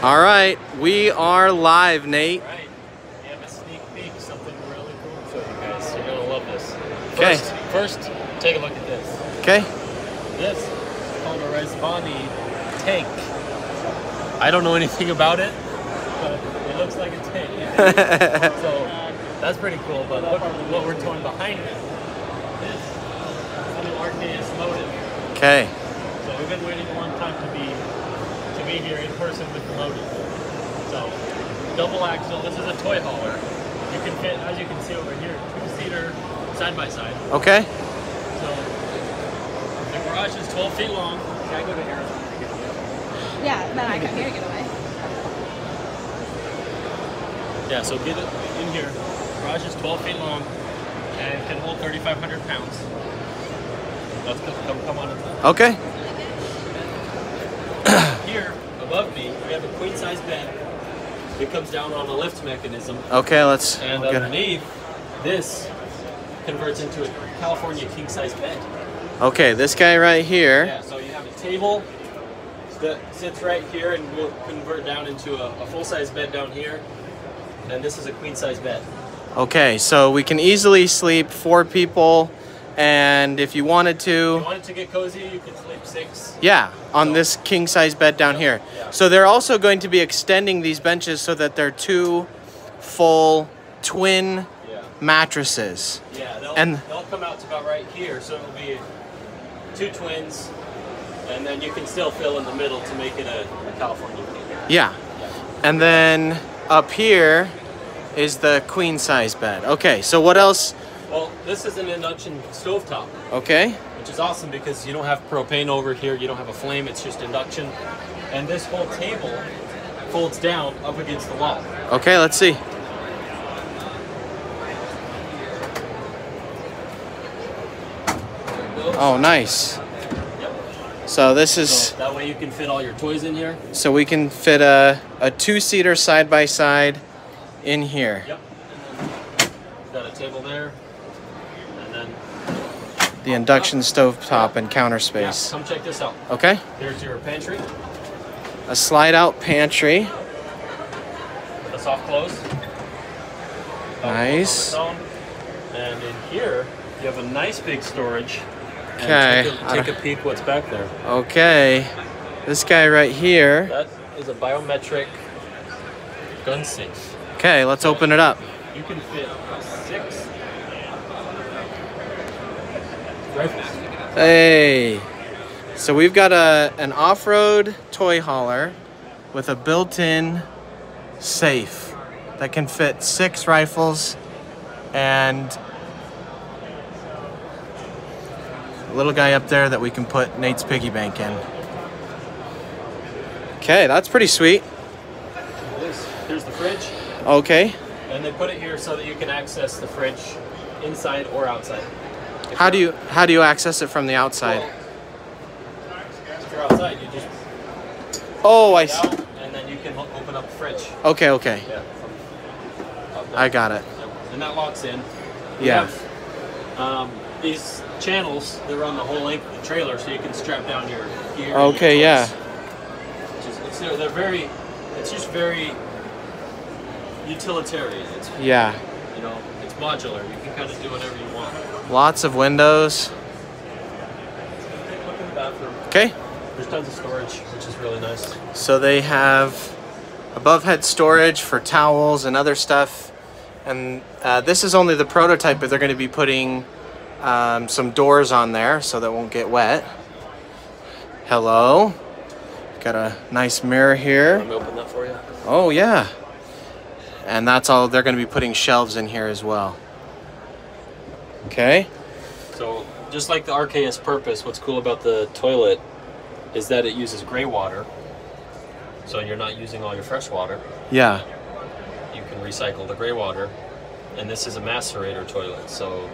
All right, we are live, Nate. Right. We have a sneak peek, something really cool for you guys. You're gonna love this. Okay. First, first, take a look at this. Okay. This is called a Rezvani tank. I don't know anything about it, but it looks like a tank. so that's pretty cool. But look what we're towing behind it. This is a new RKS motive. Okay. So we've been waiting a long time to be be here in person with the motive. So double axle. This is a toy hauler. You can fit, as you can see over here, two seater side by side. Okay. So the garage is 12 feet long. Can I go to Arizona? Yeah, then I come here to get away. Yeah. So get it in here. Garage is 12 feet long and can hold 3,500 pounds. Let's come come on inside. Okay. Here above me, we have a queen size bed. It comes down on a lift mechanism. Okay, let's. And we'll underneath, this converts into a California king size bed. Okay, this guy right here. Yeah, so you have a table that sits right here and will convert down into a, a full size bed down here. And this is a queen size bed. Okay, so we can easily sleep four people, and if you wanted If you to, wanted to get cozy, you could sleep six. yeah, on this king size bed down Yep, here. yeah. So they're also going to be extending these benches so that they're two full twin Yeah. mattresses. Yeah, they'll, And- they'll come out to about right here, so it'll be two twins, and then you can still fill in the middle to make it a, a California king. Yeah. And then up here is the queen size bed. Okay, so what else? Well, this is an induction stovetop. Okay. which is awesome because you don't have propane over here, you don't have a flame, it's just induction. And this whole table folds down up against the wall. Okay, let's see. Oh, nice. So this is So that way you can fit all your toys in here. so we can fit a a two-seater side by side in here. Yep. Got a table there. Then The induction stove top and counter space. yeah, come check this out. Okay. There's your pantry, A slide out pantry. a soft close. Soft close on Nice. And in here, you have a nice big storage. Okay, Take, a, take a peek what's back there. Okay. This guy right here. That is a biometric gun safe. Okay, let's open it up. You can fit six. Hey. So we've got a an off-road toy hauler with a built-in safe that can fit six rifles and a little guy up there that we can put Nate's piggy bank in. Okay, that's pretty sweet. Here's the fridge, Okay. and they put it here so that you can access the fridge inside or outside. How do you're- how do you access it from the outside? Well, if you're outside, you just Oh, I see. and then you can open up the fridge. Okay, okay. Yeah. From up there. I got it. And that locks in. We Yeah. have, um, these channels that run the whole length of the trailer, so you can strap down your gear. Okay, your yeah. Is, it's, they're, they're very, it's just very utilitarian. It's Yeah. you know, it's modular. You can kind of do whatever you want. Lots of windows. Look in the bathroom. Okay. There's tons of storage, which is really nice. So they have above head storage for towels and other stuff. And uh, this is only the prototype, but they're going to be putting um, some doors on there so that won't get wet. Hello. Got a nice mirror here. Let me open that for you. Oh, yeah. And that's all, they're going to be putting shelves in here as well. Okay. So, just like the RKS Purpose, what's cool about the toilet is that it uses gray water. So you're not using all your fresh water. Yeah. You can recycle the gray water. And this is a macerator toilet, so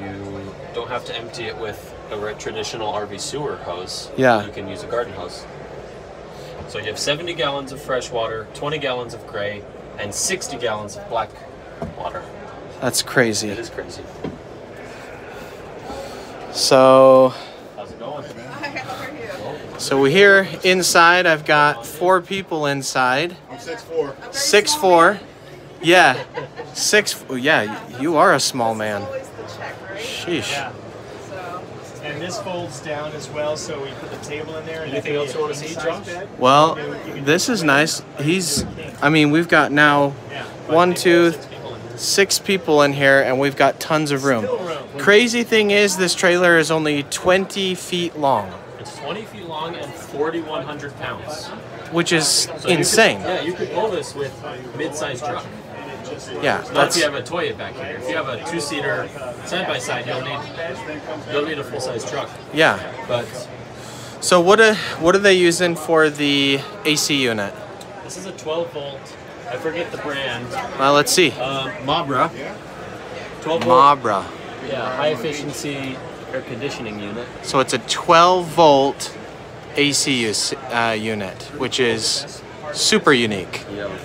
you don't have to empty it with a traditional RV sewer hose. Yeah. You can use a garden hose. So you have 70 gallons of fresh water, 20 gallons of gray, and 60 gallons of black water. That's crazy. It is crazy. So, How's it going? Hi, how are you? So we here inside, I've got four people inside. I'm six four. Six four. Yeah. Six. oh, Yeah, you are a small man. Sheesh. And this folds down as well, so we put the table in there. And Anything else be you wanna see, king-size Josh? bed. Well, this is nice. He's. I mean, we've got now one, two, six people in here, and we've got tons of room. Crazy thing is, this trailer is only 20 feet long, It's 20 feet long and 4,100 pounds. which is So you could- insane. yeah, you could pull this with mid-sized truck. Yeah, Not if that's you have a Toyota back here. If you have a two-seater side by side, you'll need you'll need a full-size truck. yeah. But So what are what are they using for the AC unit? this is a 12 volt. I forget the brand. Well, let's see. Uh, Mabru. 12 volt. Mabru. Yeah, high efficiency air conditioning unit. So it's a 12 volt AC uh, unit, which is super unique. Yeah.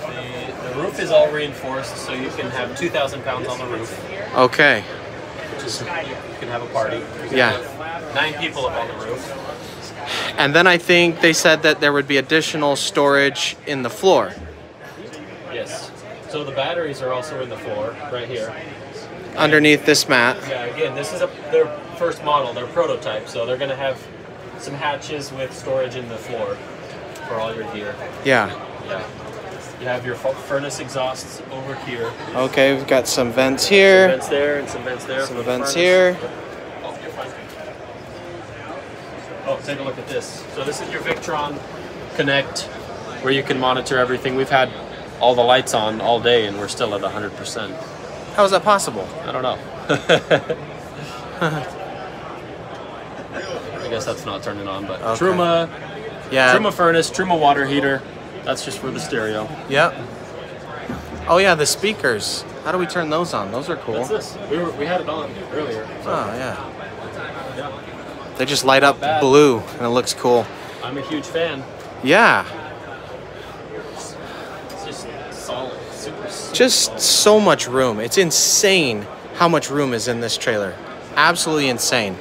The, the roof is all reinforced, so you can have 2,000 pounds on the roof, Okay. which is you can have a party. Yeah. nine people up on the roof. And then I think they said that there would be additional storage in the floor. So the batteries are also in the floor, right here. underneath this mat. Yeah. Again, this is a their first model, their prototype, so they're gonna have some hatches with storage in the floor for all your gear. Yeah. Yeah. You have your furnace exhausts over here. Okay, we've got some vents Some here, vents there and some vents there. some for the vents here. Oh. Oh, take a look at this. So this is your Victron Connect, where you can monitor everything. We've had all the lights on all day, and we're still at 100%. How is that possible? I don't know. I guess that's not turning on, but Okay. Truma, Yeah. Truma furnace, Truma water heater. That's just for the stereo. Yep. Oh yeah, the speakers. How do we turn those on? Those are cool. What's this? We, were, we had it on earlier. So, Oh yeah. yeah. They just light up bad. blue and it looks cool. I'm a huge fan. Yeah. It's just solid, super. super Just so much room. It's insane how much room is in this trailer. Absolutely insane.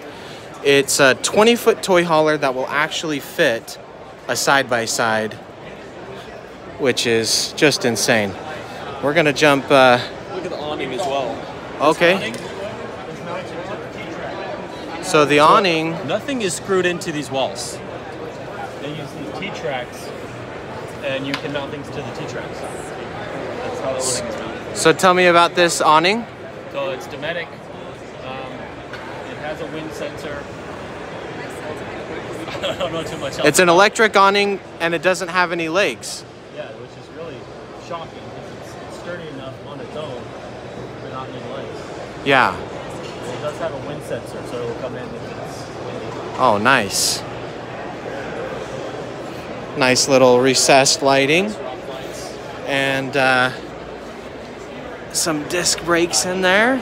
It's a 20 foot toy hauler that will actually fit a side by side, which is just insane. We're gonna jump. Uh, Look at the awning as well. okay. So the awning. Nothing is screwed into these walls. They use these T-tracks, and you can mount things to the T-tracks. That's how the awning is mounted. So tell me about this awning. So it's Dometic. Um, it has a wind sensor. I don't know too much else. It's an electric awning and it doesn't have any legs. Yeah, which is really shocking because it's, sturdy enough on its own not need legs. Yeah. It does have a wind sensor, so it will come in if it's windy. Oh, nice. Nice little recessed lighting. And uh, some disc brakes in there.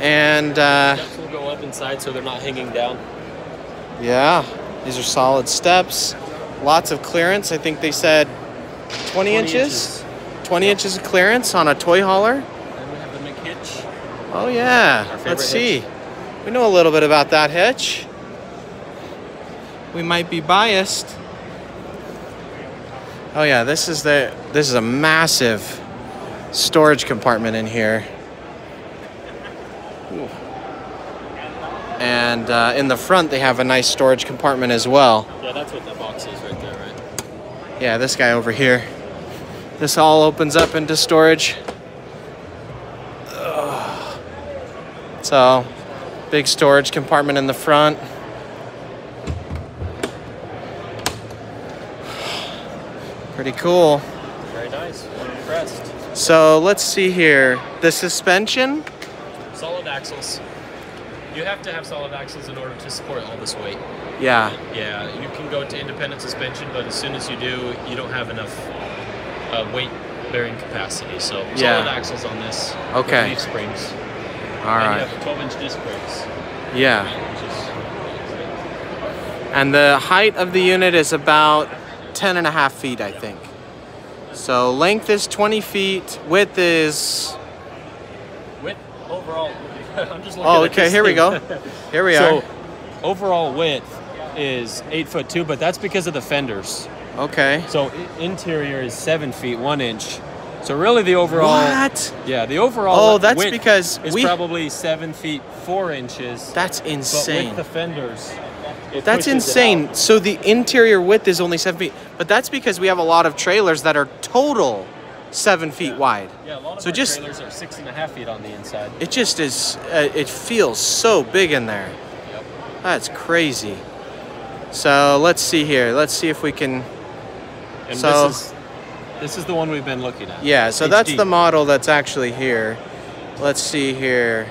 And uh, Steps will go up inside so they're not hanging down. yeah, these are solid steps. Lots of clearance. I think they said 20, inches? 20 inches of clearance on a toy hauler. Then we have the McHitch. Oh, yeah. Let's see. We know a little bit about that hitch. We might be biased. Oh yeah, this is the this is a massive storage compartment in here. Ooh. And uh, in the front, they have a nice storage compartment as well. Yeah, that's what that box is right there, right? Yeah, this guy over here. This all opens up into storage. Ugh. So, big storage compartment in the front. Pretty cool. Very nice. I'm impressed. So, let's see here. The suspension. Solid axles. You have to have solid axles in order to support all this weight. Yeah. Yeah, you can go to independent suspension, but as soon as you do, you don't have enough uh, weight bearing capacity. So Yeah. solid axles on this. Okay. Leaf springs. All and right. you have 12 inch disc brakes. Yeah. And the height of the unit is about 10 and a half feet, I think. So, length is 20 feet, width is width overall. I'm just looking Oh, okay. Here we go. Here we so, are. overall width is eight foot two, but that's because of the fenders. Okay. So interior is seven feet one inch. So really, the overall What? yeah the overall Oh, that's width because is we- probably seven feet four inches. That's but insane. with the fenders, it That's insane. So the interior width is only seven feet, but that's because we have a lot of trailers that are total seven feet wide. Yeah, a lot of So just- trailers are six and a half feet on the inside. It just is. Uh, it feels so big in there. Yep. That's crazy. So let's see here. Let's see if we can. And So- this is this is the one we've been looking at. Yeah. So that's the model that's actually here. Let's see here.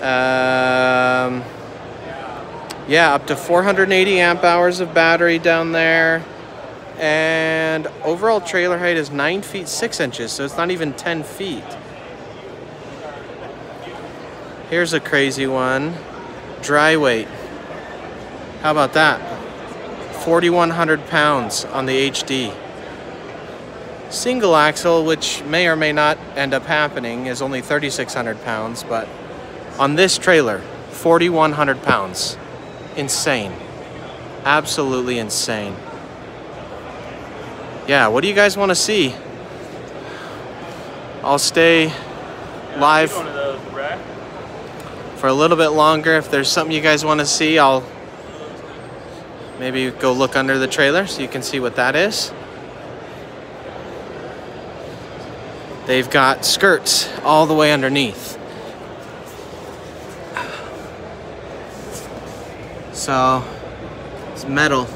Um. Yeah, up to 480 amp hours of battery down there. And overall trailer height is 9 feet 6 inches, so it's not even 10 feet. Here's a crazy one dry weight. How about that? 4,100 pounds on the HD. Single axle, which may or may not end up happening, is only 3,600 pounds, but on this trailer, 4,100 pounds. Insane. Absolutely insane. Yeah, what do you guys want to see? I'll stay live One of those rack. for a little bit longer. If there's something you guys want to see, I'll maybe go look under the trailer so you can see what that is. They've got skirts all the way underneath. So it's metal.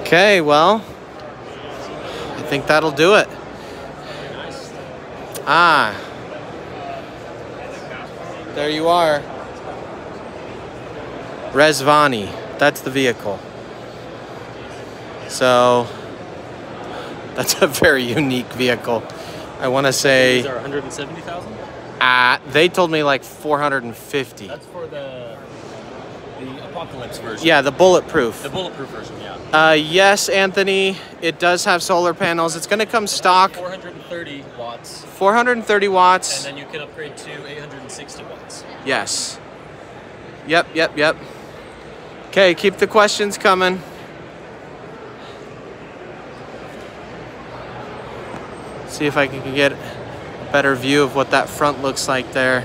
Okay, well, I think that'll do it. Ah, there you are. Rezvani, that's the vehicle. So, that's a very unique vehicle. I want to These say, are 170,000. uh, they told me like 450. That's for the the apocalypse version. Yeah, the bulletproof. The bulletproof version, yeah. Uh, yes, Anthony, it does have solar panels. It's going to come stock 430 watts, 430 watts. and then you can upgrade to 860 watts. Yes. Yep, yep, yep. Okay, keep the questions coming. See if I can get a better view of what that front looks like there.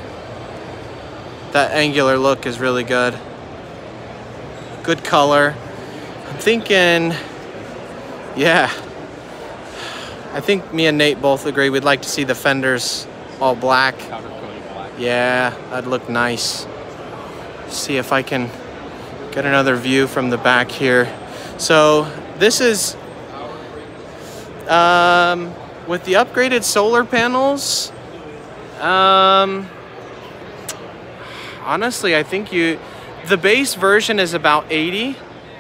That angular look is really good. Good color. I'm thinking, yeah. I think me and Nate both agree we'd like to see the fenders all black. Black. Yeah, that'd look nice. See if I can get another view from the back here. So this is um, with the upgraded solar panels. Um, honestly, I think you the base version is about 80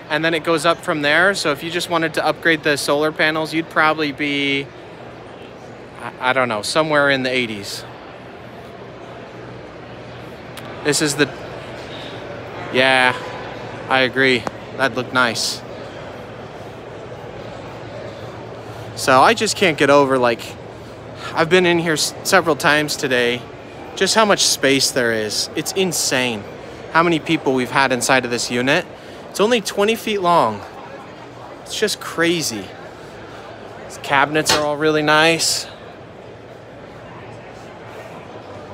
and then it goes up from there. So if you just wanted to upgrade the solar panels, you'd probably be I, I don't know, somewhere in the 80s. This is the. Yeah, I agree. That'd look nice. So I just can't get over, like, I've been in here several times today, just how much space there is. It's insane how many people we've had inside of this unit. It's only 20 feet long. It's just crazy. These cabinets are all really nice.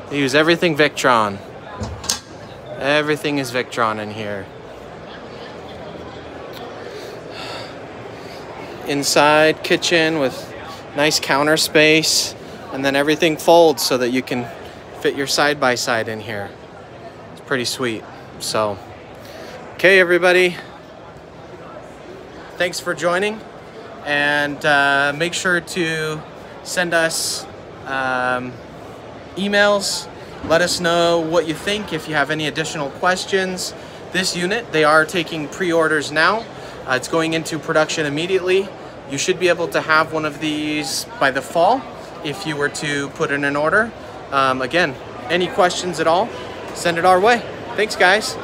They use everything Victron. Everything is Victron in here. Inside kitchen with nice counter space, and then everything folds so that you can fit your side by side in here. It's pretty sweet. So, okay, everybody. Thanks for joining, and uh, make sure to send us. Um, emails. Let us know what you think if you have any additional questions. This unit, they are taking pre-orders now. Uh, it's going into production immediately. You should be able to have one of these by the fall if you were to put in an order. Um, again, any questions at all, send it our way. Thanks, guys.